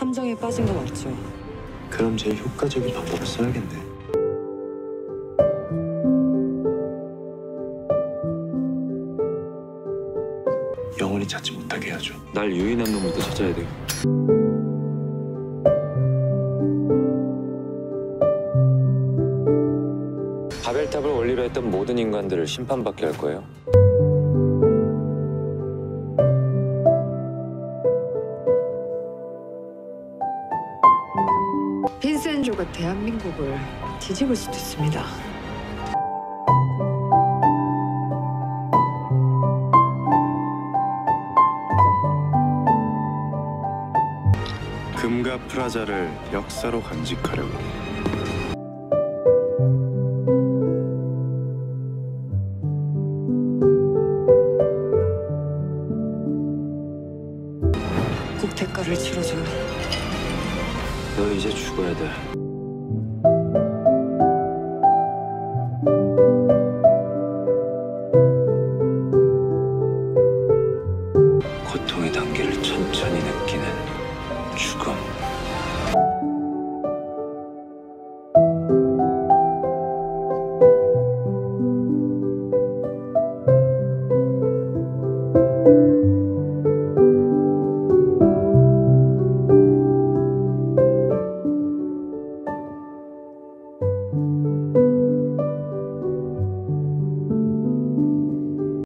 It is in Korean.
함정에 빠진 거 맞죠? 그럼 제일 효과적인 방법을 써야겠네. 영원히 찾지 못하게 해야죠. 날 유인한 놈부터 찾아야 돼요. 바벨탑을 원리로 했던 모든 인간들을 심판받게 할 거예요. 빈센조가 대한민국을 뒤집을 수도 있습니다. 금과 프라자를 역사로 간직하려고. 꼭 대가를 치러줘요. 너 이제 죽어야 돼. 고통의 단계를 천천히 느끼는 죽음.